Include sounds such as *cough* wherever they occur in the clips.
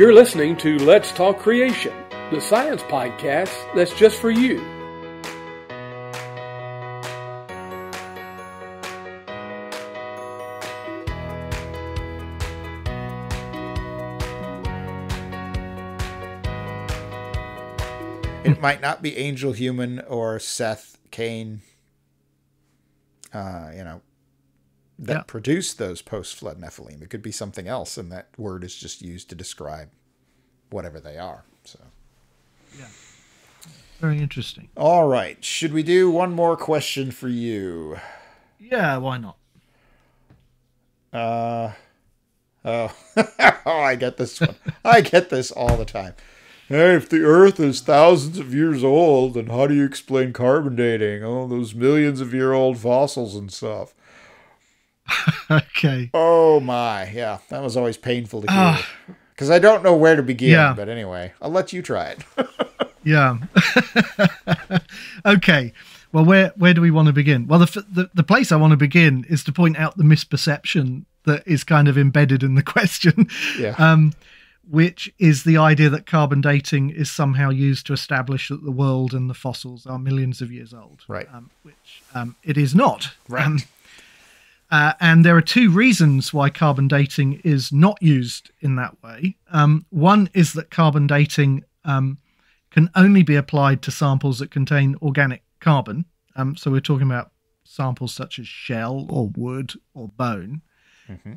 You're listening to Let's Talk Creation, the science podcast that's just for you. It might not be Angel Human or Seth Cain, uh, you know, that Yeah. produced those post flood Nephilim. It could be something else, and that word is just used to describe whatever they are. So, yeah, Very interesting. all right. Should we do one more question for you? Yeah, why not? Uh, oh, *laughs* oh, I get this one. I get this all the time. Hey, if the Earth is thousands of years old, then how do you explain carbon dating? Oh, those millions of year old fossils and stuff. *laughs* Okay. Oh my, yeah, that was always painful to hear. Because I don't know where to begin. Yeah. But anyway, I'll let you try it. *laughs* Yeah. *laughs* okay. Well, where where do we want to begin? Well, the, f- the the place I want to begin is to point out the misperception that is kind of embedded in the question. yeah. um, which is the idea that carbon dating is somehow used to establish that the world and the fossils are millions of years old. Right. Um, which um, it is not. Right. Um, uh, and there are two reasons why carbon dating is not used in that way. Um, one is that carbon dating um, can only be applied to samples that contain organic carbon. Um, so we're talking about samples such as shell or wood or bone.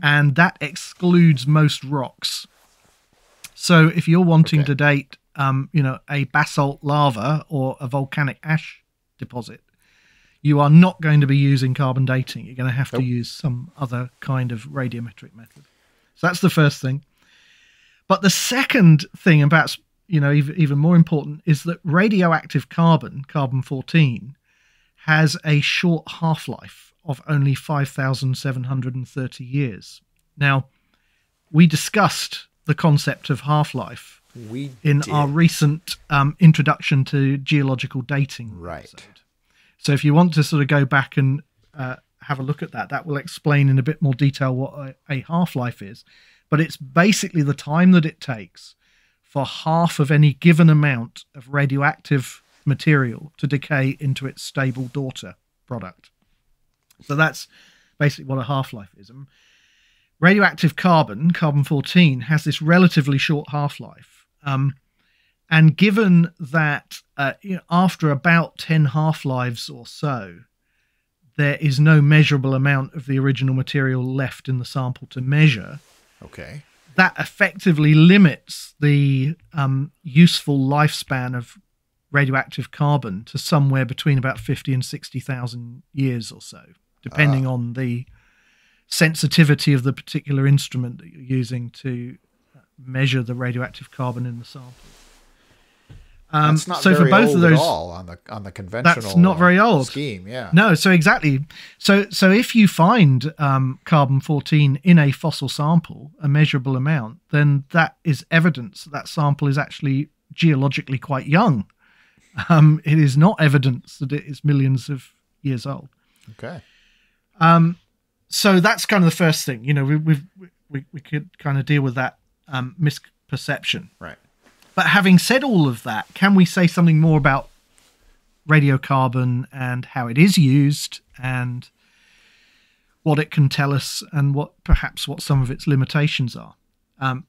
And that excludes most rocks. So if you're wanting Okay. to date, um, you know, a basalt lava or a volcanic ash deposit, you are not going to be using carbon dating. You're going to have Nope. to use some other kind of radiometric method. So that's the first thing. But the second thing, and perhaps you know even, even more important, is that radioactive carbon, carbon fourteen, has a short half life of only five thousand seven hundred and thirty years. Now, we discussed the concept of half life we in did. our recent um, introduction to geological dating. Right. episode. So if you want to sort of go back and uh, have a look at that, that will explain in a bit more detail what a, a half life is. But it's basically the time that it takes for half of any given amount of radioactive material to decay into its stable daughter product. So that's basically what a half life is. And radioactive carbon, carbon 14, has this relatively short half life. Um, and given that uh, you know, after about 10 half lives or so, there is no measurable amount of the original material left in the sample to measure, Okay. that effectively limits the um, useful lifespan of radioactive carbon to somewhere between about 50 and 60,000 years or so, depending on the sensitivity of the particular instrument that you're using to measure the radioactive carbon in the sample. Um, That's not so very for both old of those, at all on the on the conventional. not very old. scheme. Yeah. no, so exactly. So so if you find um, carbon fourteen in a fossil sample, a measurable amount, then that is evidence that that sample is actually geologically quite young. Um, it is not evidence that it is millions of years old. Okay. Um, so that's kind of the first thing. You know, we we've, we we could kind of deal with that um, misperception. Right. But having said all of that, can we say something more about radiocarbon and how it is used and what it can tell us and what perhaps what some of its limitations are? Um,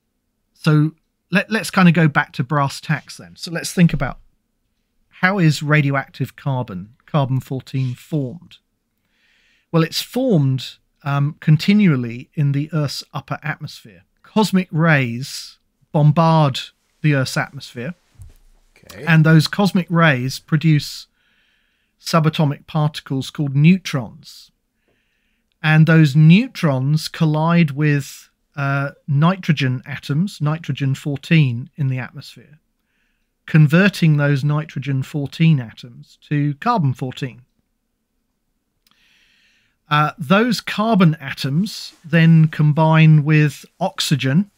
so let, let's kind of go back to brass tacks then. So let's think about how is radioactive carbon, carbon 14, formed? Well, it's formed um, continually in the Earth's upper atmosphere. Cosmic rays bombard the Earth's atmosphere, Okay. and those cosmic rays produce subatomic particles called neutrons. And those neutrons collide with uh, nitrogen atoms, nitrogen 14 in the atmosphere, converting those nitrogen 14 atoms to carbon 14. Uh, those carbon atoms then combine with oxygen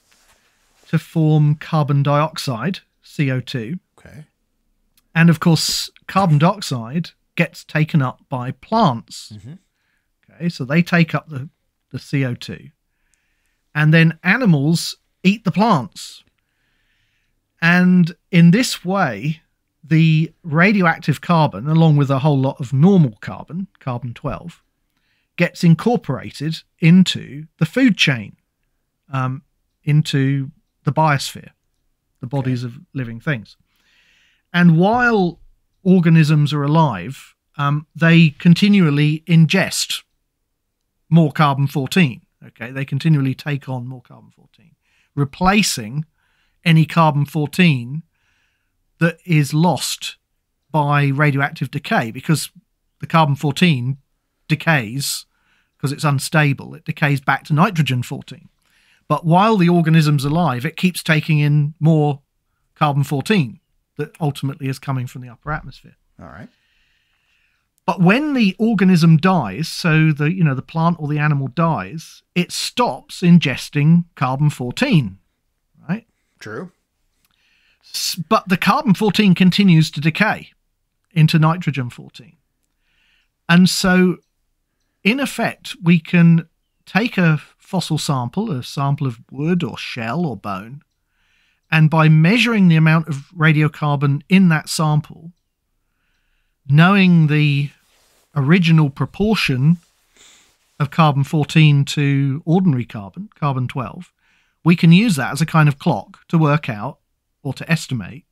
to form carbon dioxide, CO2. okay. And of course, carbon dioxide gets taken up by plants. Okay, so they take up the, the CO2. And then animals eat the plants. And in this way, the radioactive carbon, along with a whole lot of normal carbon, carbon 12, gets incorporated into the food chain, um, into the biosphere, the bodies of living things. And while organisms are alive, um, they continually ingest more carbon 14. Okay, they continually take on more carbon 14, replacing any carbon 14 that is lost by radioactive decay because the carbon 14 decays because it's unstable. It decays back to nitrogen 14. But while the organism's alive, it keeps taking in more carbon 14 that ultimately is coming from the upper atmosphere. All right. But when the organism dies, so the you know the plant or the animal dies, it stops ingesting carbon 14, right? True. S- But the carbon 14 continues to decay into nitrogen 14. And so in effect we can take a fossil sample, a sample of wood or shell or bone, and by measuring the amount of radiocarbon in that sample, knowing the original proportion of carbon 14 to ordinary carbon, carbon 12, we can use that as a kind of clock to work out or to estimate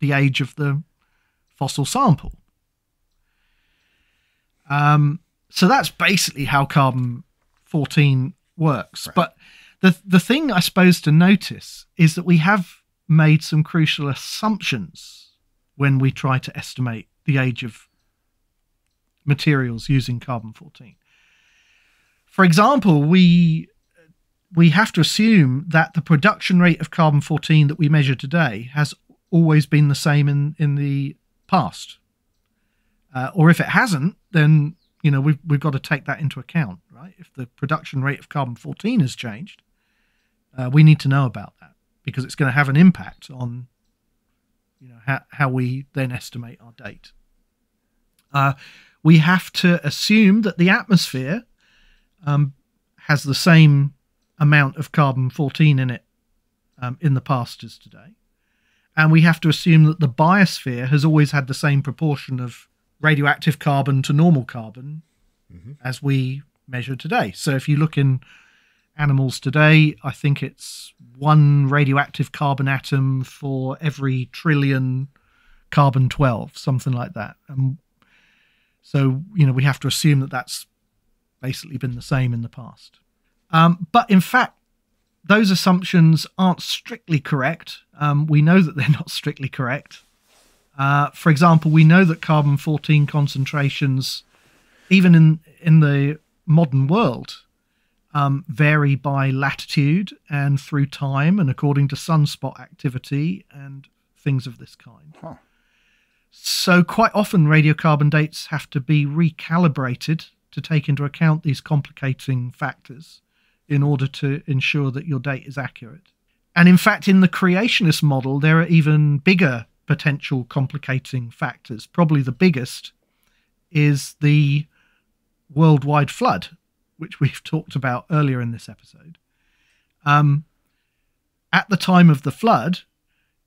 the age of the fossil sample. Um, so that's basically how carbon 14 works. Right. But the the thing I suppose to notice is that we have made some crucial assumptions when we try to estimate the age of materials using carbon 14. For example, we we have to assume that the production rate of carbon 14 that we measure today has always been the same in in the past. Uh, or if it hasn't, then you know we've we've got to take that into account, right? If the production rate of carbon 14 has changed, uh, we need to know about that because it's going to have an impact on you know how, how we then estimate our date. Uh, we have to assume that the atmosphere um, has the same amount of carbon 14 in it um, in the past as today. And we have to assume that the biosphere has always had the same proportion of radioactive carbon to normal carbon Mhm. as we measure today. So if you look in animals today, I think it's one radioactive carbon atom for every trillion carbon 12, something like that. And so, you know, we have to assume that that's basically been the same in the past. Um, but in fact, those assumptions aren't strictly correct. Um, we know that they're *laughs* not strictly correct. Uh, for example, we know that carbon 14 concentrations, even in, in the modern world, um, vary by latitude and through time and according to sunspot activity and things of this kind. Huh. So, quite often, radiocarbon dates have to be recalibrated to take into account these complicating factors in order to ensure that your date is accurate. And in fact, in the creationist model, there are even bigger potential complicating factors. Probably the biggest is the worldwide flood, which we've *laughs* talked about earlier in this episode. Um, at the time of the flood,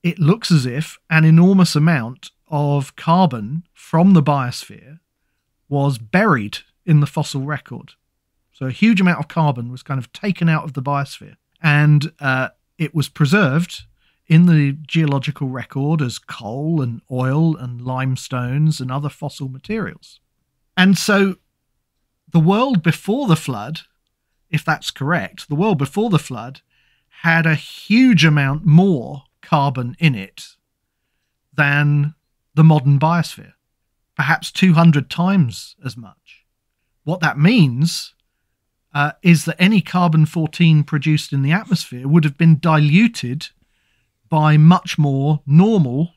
it looks as if an enormous amount of carbon from the biosphere was buried in the fossil record. So a huge amount of carbon was kind of taken out of the biosphere and uh, it was preserved in the geological record as coal and oil and limestones and other fossil materials. And so the world before the flood, if that's correct, the world before the flood had a huge amount more carbon in it than the modern biosphere, perhaps 200 times as much. What that means uh, is that any carbon 14 produced in the atmosphere would have been diluted by much more normal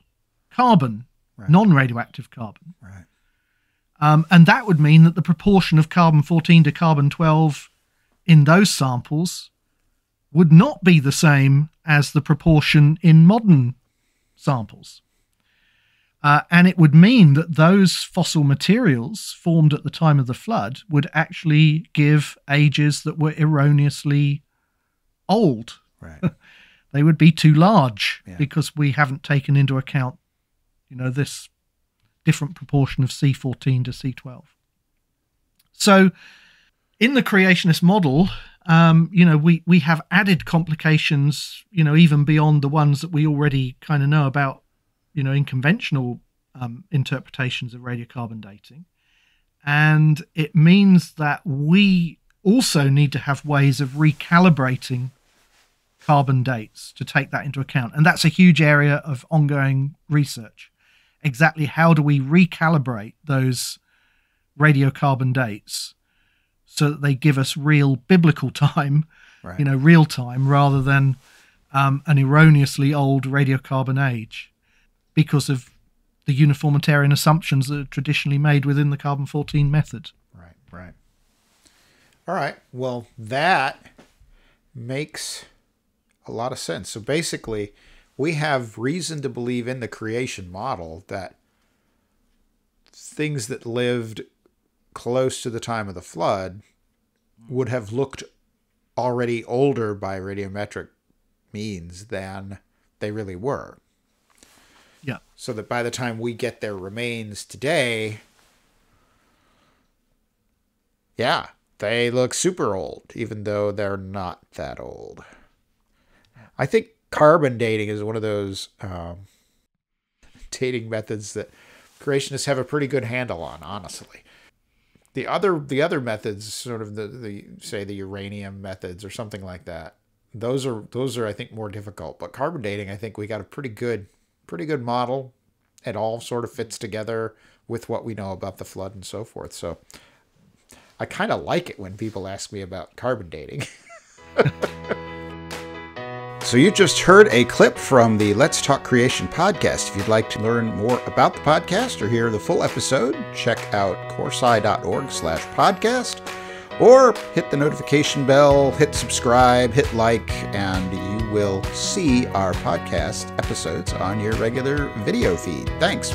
carbon, Right. non radioactive carbon. Right. Um, and that would mean that the proportion of carbon 14 to carbon 12 in those samples would not be the same as the proportion in modern samples. Uh, and it would mean that those fossil materials formed at the time of the flood would actually give ages that were erroneously old Right. *laughs* they would be too large Yeah. because we haven't taken into account, you know, this different proportion of C14 to C12. So, in the creationist model, um, you know, we we have added complications, you know, even beyond the ones that we already kind of know about, you know, in conventional um, interpretations of radiocarbon dating, and it means that we also need to have ways of recalibrating carbon dates to take that into account, and that's a huge area of ongoing research. Exactly how do we recalibrate those radiocarbon dates so that they give us real biblical *laughs* time, Right. you know, real time rather than um, an erroneously old radiocarbon age because of the uniformitarian assumptions that are traditionally made within the carbon 14 method. Right, right. All right. Well, that makes a lot of sense. So basically, we have reason to believe in the creation model that things that lived close to the time of the flood would have looked already older by radiometric means than they really were. Yeah. So that by the time we get their remains today, yeah, they look super old, even though they're not that old. I think carbon dating is one of those um, dating methods that creationists have a pretty good handle on, honestly. The other the other methods, sort of the, the say the uranium methods or something like that, those are those are I think more difficult. But carbon dating, I think we got a pretty good pretty good model. It all sort of fits together with what we know about the flood and so forth. So I kind of like it when people ask me about carbon dating. *laughs* so you just heard a clip from the Let's Talk Creation podcast. If you'd like to learn more about the podcast or hear the full episode, check out coresci.org slash podcast or hit the notification bell, hit subscribe, hit like, and you will see our podcast episodes on your regular video feed. Thanks.